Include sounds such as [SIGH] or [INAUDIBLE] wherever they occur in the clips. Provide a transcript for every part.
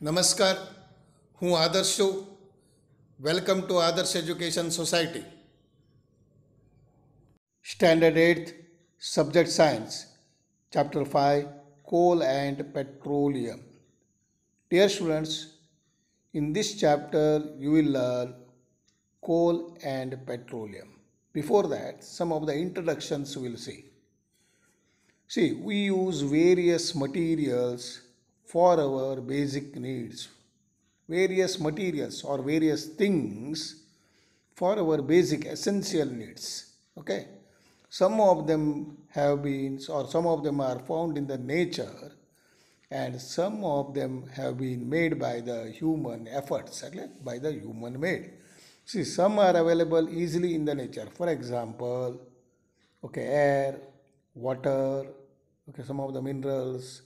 નમસ્કાર હું આદર્શ છું welcome to Adarsh education society standard eight subject science chapter five coal and petroleum dear students in this chapter you will learn coal and petroleum before that some of the introductions we will see See, we use various materials for our basic needs, various materials or various things for our basic essential needs. Okay, some of them have been, or some of them are found in the nature, and some of them have been made by the human efforts, okay, by the human made. See, some are available easily in the nature. For example, okay air water okay some of the minerals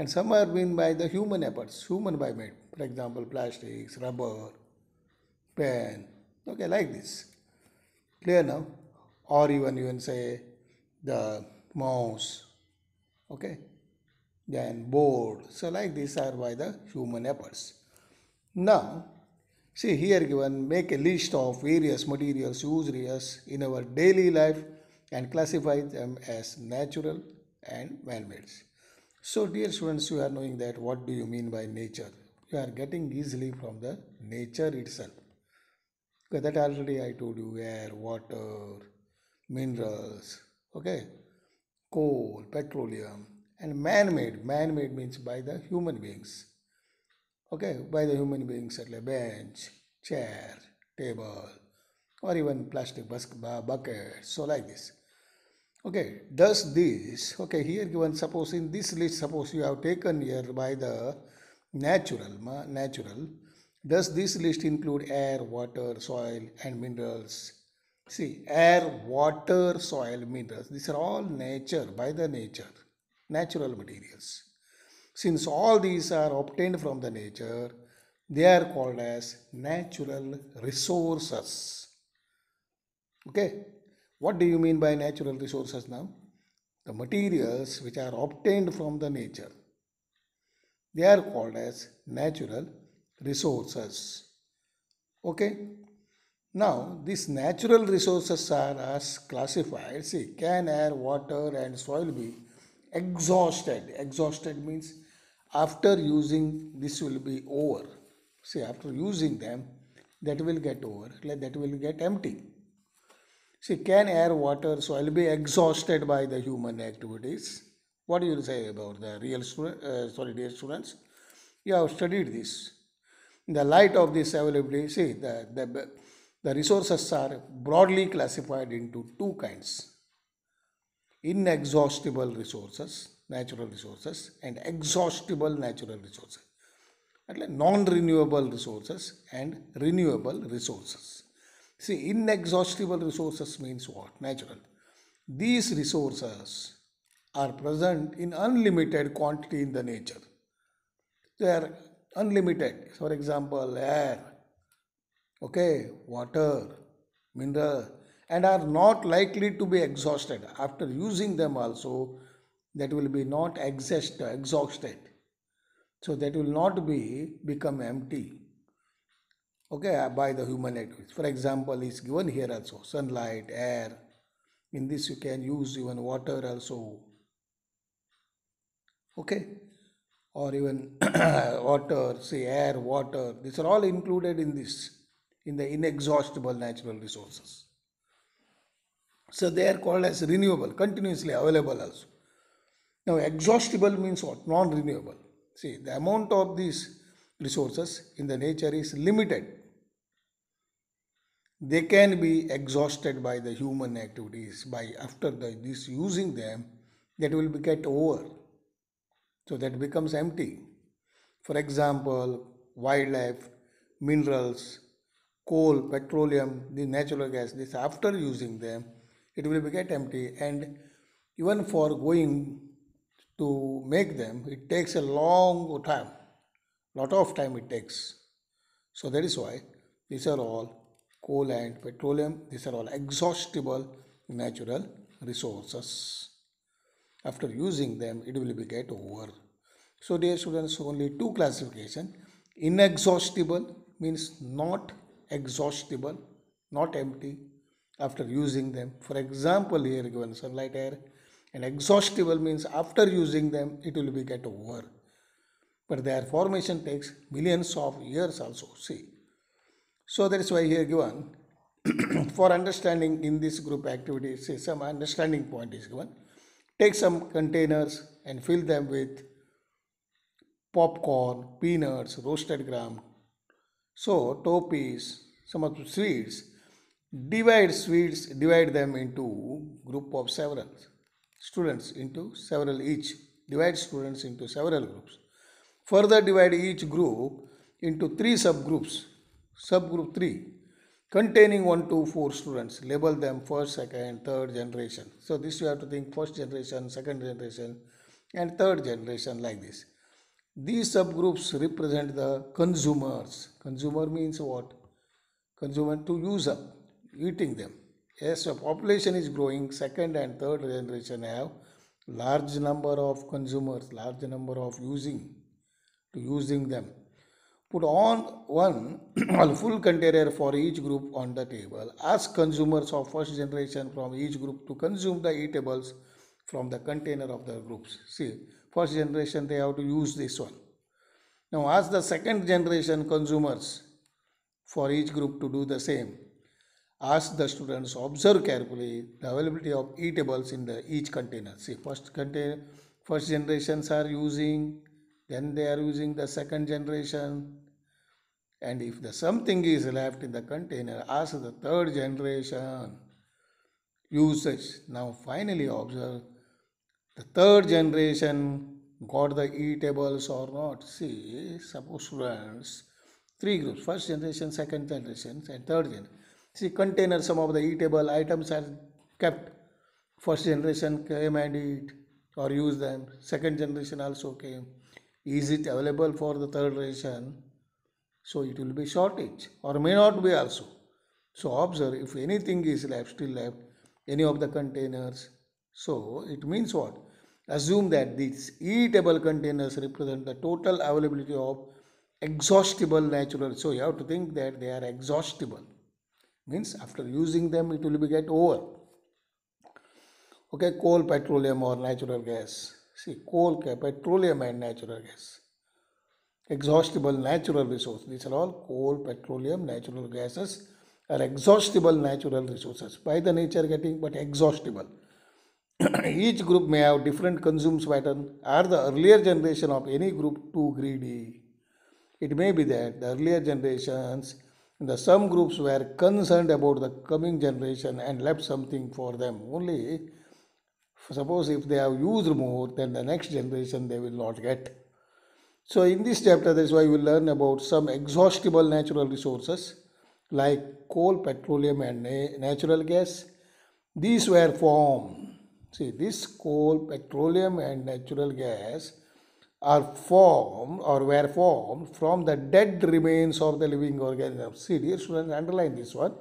and some are been by the human efforts human by made. For example plastics rubber pen. Okay like this. Clear now? Or even you can say the mouse. Okay? Then board. So like these are by the human efforts. Now see here given make a list of various materials used in our daily life and classify them as natural and man-made so dear students you are knowing that what do you mean by nature? You are getting easily from the nature itself. That already i told you air water minerals okay? Coal petroleum and man-made. Man-made means by the human beings okay? By the human beings a bench chair table or even plastic bucket so like this okay does this okay here given suppose in this list suppose you have taken here by the natural natural does this list include air water soil and minerals? See air water soil minerals these are all nature by the nature natural materials. Since all these are obtained from the nature they are called as natural resources. Okay what do you mean by natural resources now? The materials which are obtained from the nature. They are called as natural resources. Okay? Now these natural resources are as classified. See can air water and soil be exhausted. Exhausted means after using this will be over. See after using them that will get over. Like that will get empty See, can air, water, soil be exhausted by the human activities? What do you say about the real student? Uh, sorry, dear students, you have studied this. In the light of this availability, see the, the the resources are broadly classified into two kinds: inexhaustible resources, natural resources, and exhaustible natural resources. એટલે non renewable resources and renewable resources. See, inexhaustible resources means what? Natural. These resources are present in unlimited quantity in the nature. They are unlimited. For example, air, okay, water, mineral, and are not likely to be exhausted. After using them also, that will be not exhaust, exhausted. So that will not be become empty okay uh, by the human activities. For example is given here also sunlight air. In this you can use even water also. Okay? Or even [COUGHS] water say air water. These are all included in this in the inexhaustible natural resources. So they are called as renewable continuously available also. Now exhaustible means what? Non renewable see the amount of these resources in the nature is limited they can be exhausted by the human activities by after the, this using them that will be get over. So that becomes empty. For example wildlife minerals coal petroleum the natural gas this after using them it will be get empty. And even for going to make them it takes a long time. Lot of time it takes. So that is why these are all coal and petroleum these are all exhaustible natural resources after using them it will be get over So, dear students, only two classification. Inexhaustible means not exhaustible, not empty after using them. For example, here given sunlight air. And exhaustible means after using them, it will be get over. But their formation takes millions of years also. See. So that is why here given [CLEARS THROAT] for understanding in this group activity, say some understanding point is given. Take some containers and fill them with popcorn, peanuts, roasted gram, so toffees, some of the sweets. Divide sweets, divide them into group of several students into several each. Divide students into several groups. Further divide each group into three subgroups. Subgroup 3 containing 1 to 4 students. Label them first, second, third generation. So this you have to think first generation, second generation and third generation like this. These subgroups represent the consumers. Consumer means what? Consumer to use up, eating them. Yes, the population is growing. Second and third generation have large number of consumers, large number of using to using them. Put on one [CLEARS THROAT] full container for each group on the table. Ask consumers of first generation from each group to consume the eatables from the container of the groups. See, first generation they have to use this one. Now ask the second generation consumers for each group to do the same. Ask the students observe carefully the availability of eatables in the each container. See, first container, first generations are using, then they are using the second generation, and if the something is left in the container, ask the third generation usage. Now finally observe the third generation got the eatables or not. See, suppose students, three groups, first generation, second generation, and third generation. See, container, some of the eatable items are kept. First generation came and eat or use them. Second generation also came. Is it available for the third ration So it will be shortage or may not be also. So observe if anything is left, still left, any of the containers. So it means what? Assume that these eatable containers represent the total availability of exhaustible natural. So you have to think that they are exhaustible. Means after using them it will be get over. Okay, coal, petroleum or natural gas. See, coal, petroleum and natural gas. Exhaustible natural resource. These are all coal, petroleum, natural gases are exhaustible natural resources by the nature getting but exhaustible. each group may have different consumes pattern. Are the earlier generation of any group too greedy? It may be that the earlier generations, the some groups were concerned about the coming generation and left something for them. Only suppose if they have used more, then the next generation they will not get. So in this chapter, that's why we will learn about some exhaustible natural resources like coal, petroleum, and natural gas. These were formed See, this coal, petroleum, and natural gas are formed or were formed from the dead remains of the living organisms. See, dear students, underline this one.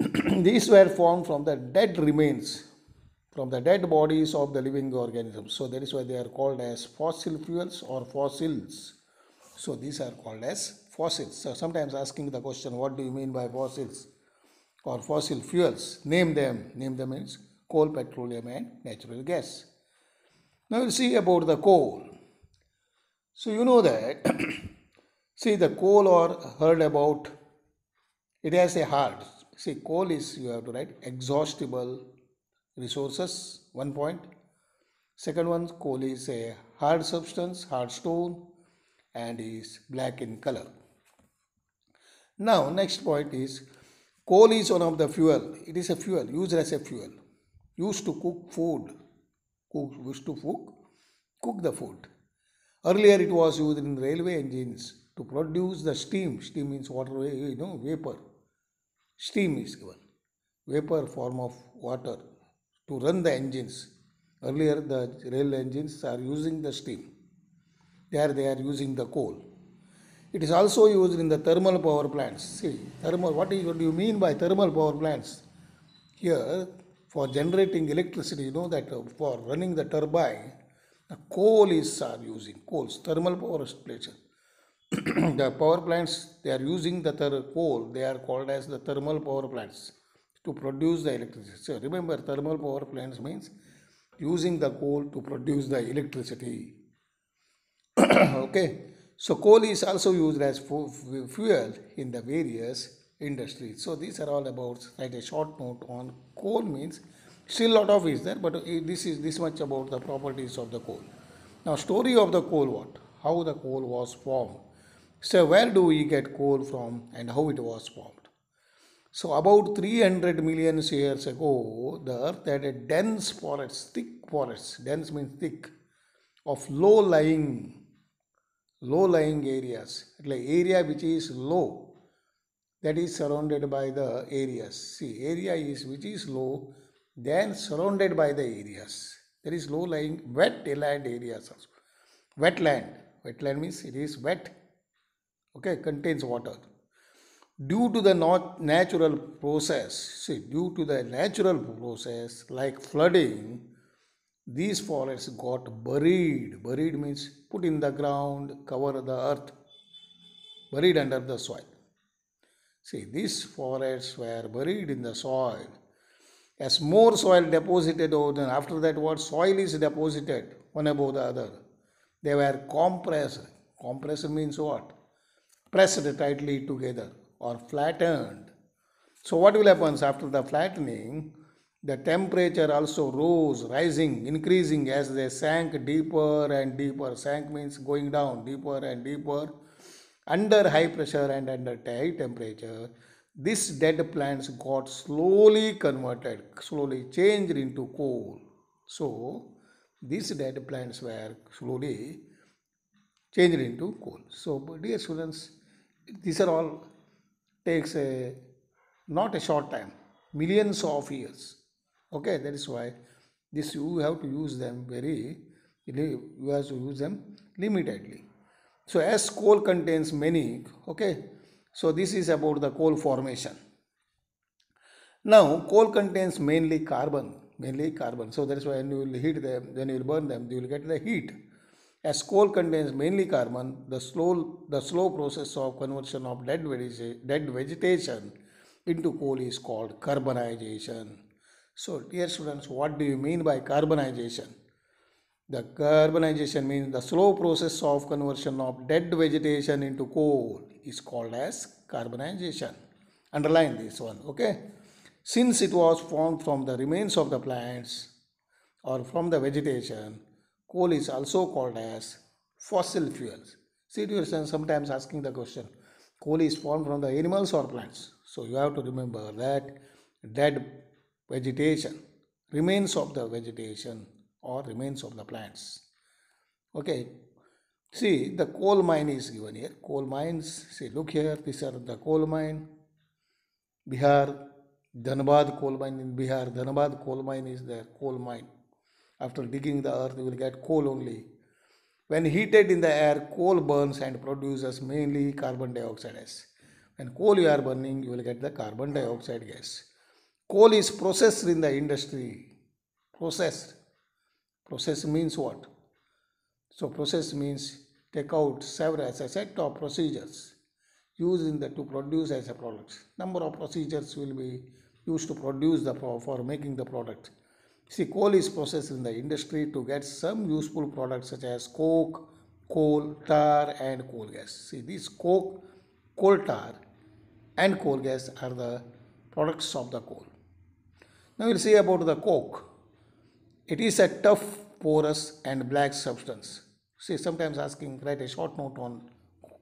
[CLEARS THROAT] These were formed from the dead remains, from the dead bodies of the living organisms. So, that is why they are called as fossil fuels or fossils. So, these are called as fossils. So, sometimes asking the question, what do you mean by fossils? or fossil fuels. Name them. Name them means coal, petroleum, and natural gas. Now we'll see about the coal. So you know that, [CLEARS THROAT] see the coal or heard about, it has a hard. See coal is, you have to write, exhaustible resources, one point. Second one, coal is a hard substance, hard stone, and is black in color. Now, next point is Coal is one of the fuel. It is a fuel, used as a fuel. Used to cook food. Cook, used to cook, cook the food. Earlier it was used in railway engines to produce the steam. Steam means water, you know, vapor. Steam is given. Vapor form of water to run the engines. Earlier the rail engines are using the steam. There they are using the coal. It is also used in the thermal power plants. See, thermal, what, is, what do you mean by thermal power plants? Here, for generating electricity, you know that uh, for running the turbine, The coal is are using coals, thermal power station. [CLEARS THROAT] the power plants they are using the coal. They are called as the thermal power plants to produce the electricity. So remember, thermal power plants means using the coal to produce the electricity. [CLEARS THROAT] okay, so coal is also used as fu- fu- fuel in the various industries. So these are all about. Write a short note on coal means still lot of is there, but this is this much about the properties of the coal. Now story of the coal what? How the coal was formed. So where do we get coal from and how it was formed? So about 300 million years ago, the earth had a dense forest, thick forest. Dense means thick, of low-lying, low-lying areas. Like area which is low, that is surrounded by the areas. See, area is which is low, then surrounded by the areas. There is low-lying wet land areas also. Wetland. Wetland means it is wet. Okay, contains water due to the not natural process see due to the natural process like flooding these forests got buried. Buried means put in the ground cover the earth buried under the soil. See these forests were buried in the soil. As more soil deposited over them after that what? Soil is deposited one above the other. They were compressed. Compressed means what? Pressed tightly together or flattened. So, what will happen after the flattening? The temperature also rose, rising, increasing as they sank deeper and deeper. Sank means going down deeper and deeper under high pressure and under high temperature. This dead plants got slowly converted, slowly changed into coal. So, these dead plants were slowly changed into coal. So, dear students, these are all takes a not a short time, millions of years. Okay, that is why this you have to use them very you have to use them limitedly. So as coal contains many, okay, so this is about the coal formation. Now coal contains mainly carbon, mainly carbon. So that is why when you will heat them, when you will burn them, you will get the heat. As coal contains mainly carbon, the slow, the slow process of conversion of dead, dead vegetation into coal is called carbonization. So, dear students, what do you mean by carbonization? The carbonization means the slow process of conversion of dead vegetation into coal is called as carbonization. Underline this one, okay? Since it was formed from the remains of the plants or from the vegetation, Coal is also called as fossil fuels. See, sometimes asking the question, coal is formed from the animals or plants. So you have to remember that dead vegetation, remains of the vegetation or remains of the plants. Okay. See, the coal mine is given here. Coal mines, see, look here, these are the coal mine. Bihar, Dhanbad coal mine in Bihar. Dhanbad coal mine is there, coal mine. After digging the earth, you will get coal only. When heated in the air, coal burns and produces mainly carbon dioxide gas. When coal you are burning, you will get the carbon dioxide gas. Coal is processed in the industry. Processed. Process means what? So process means take out several as a set of procedures used in the to produce as a product. Number of procedures will be used to produce the for making the product. See, coal is processed in the industry to get some useful products such as coke, coal, tar, and coal gas. See, these coke, coal tar, and coal gas are the products of the coal. Now we'll see about the coke. It is a tough, porous, and black substance. See, sometimes asking, write a short note on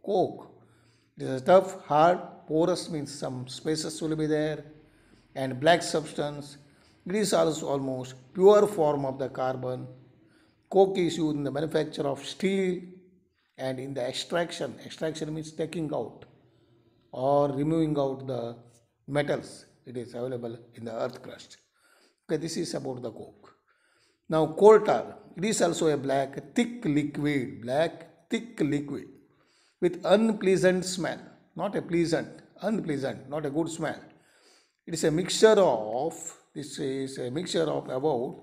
coke. It is a tough, hard, porous means some spaces will be there, and black substance it is almost pure form of the carbon. Coke is used in the manufacture of steel and in the extraction. Extraction means taking out or removing out the metals. It is available in the earth crust. Okay, this is about the coke. Now coal tar. It is also a black, thick liquid. Black, thick liquid with unpleasant smell. Not a pleasant, unpleasant, not a good smell. It is a mixture of this is a mixture of about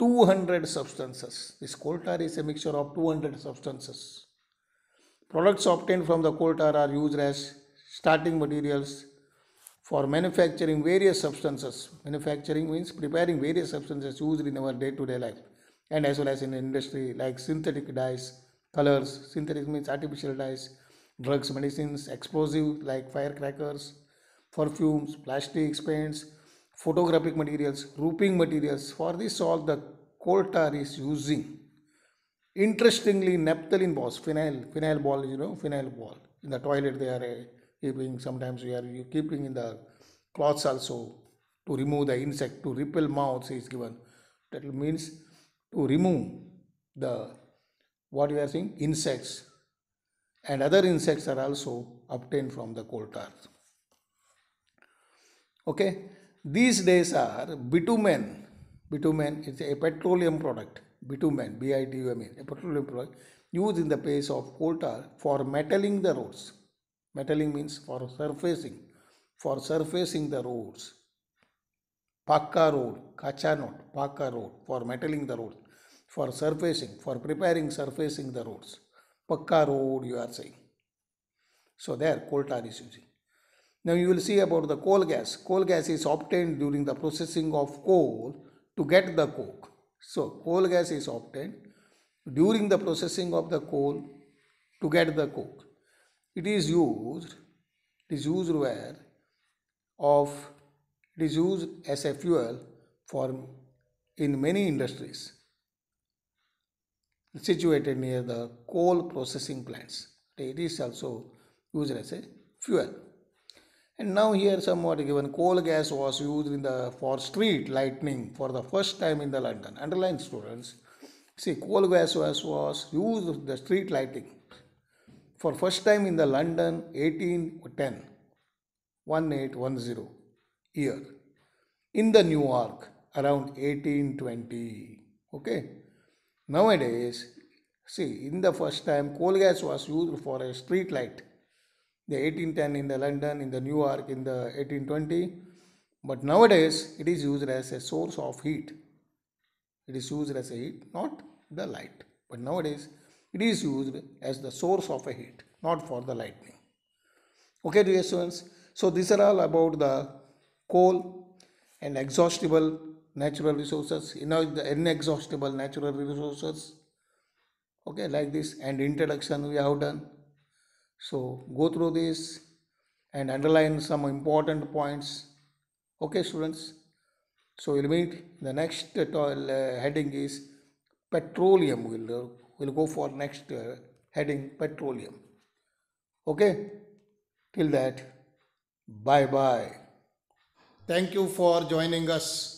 200 substances. This coal tar is a mixture of 200 substances. Products obtained from the coal tar are used as starting materials for manufacturing various substances. Manufacturing means preparing various substances used in our day to day life and as well as in industry like synthetic dyes, colors. Synthetic means artificial dyes, drugs, medicines, explosive like firecrackers, perfumes, plastics, paints, photographic materials, roofing materials. For this all the coal tar is using. Interestingly, naphthalene balls, phenyl, phenyl ball, you know, phenyl ball. In the toilet they are uh, keeping, sometimes we are keeping in the cloths also to remove the insect, to repel moths is given. That means to remove the, what we are saying, insects. And other insects are also obtained from the coal tar. Okay, these days are bitumen. Bitumen is a petroleum product. Bitumen, B-I-T-U-M-E, a petroleum product used in the place of coal tar for metalling the roads. Metalling means for surfacing, for surfacing the roads. Pakka road, kacha not, Pakka road, for metalling the roads for surfacing, for preparing surfacing the roads. Pakka road, you are saying. So there, coal tar is using. Now you will see about the coal gas. Coal gas is obtained during the processing of coal to get the coke. So coal gas is obtained during the processing of the coal to get the coke. It is used, it is used where of it is used as a fuel for in many industries situated near the coal processing plants. It is also used as a fuel. And now here somewhat given coal gas was used in the for street lighting for the first time in the London. Underline students. See coal gas was, was used the street lighting for first time in the London 1810 1810 year. In the New York around 1820. Okay. Nowadays, see in the first time coal gas was used for a street light the 1810 in the London, in the New York in the 1820. But nowadays it is used as a source of heat. It is used as a heat, not the light. But nowadays it is used as the source of a heat, not for the lightning. Okay, dear students. So these are all about the coal and exhaustible natural resources, you know, the inexhaustible natural resources. Okay, like this and introduction we have done so go through this and underline some important points. Okay, students. So we'll meet. The next uh, heading is petroleum. We'll, uh, we'll go for next uh, heading petroleum. Okay. Till that, bye bye. Thank you for joining us.